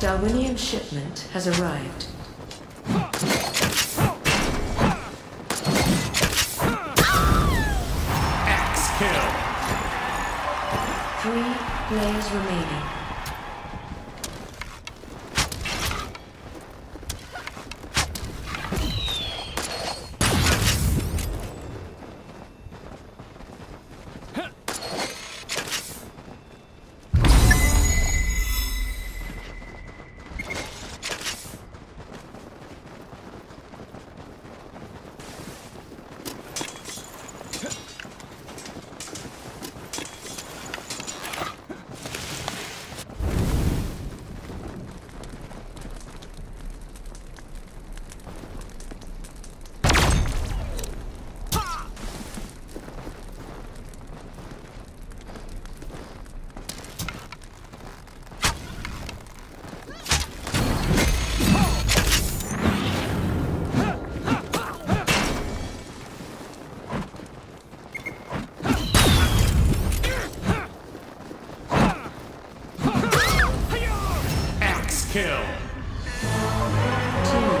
Darwinian shipment has arrived. Axe kill. Three players remaining. kill. Two.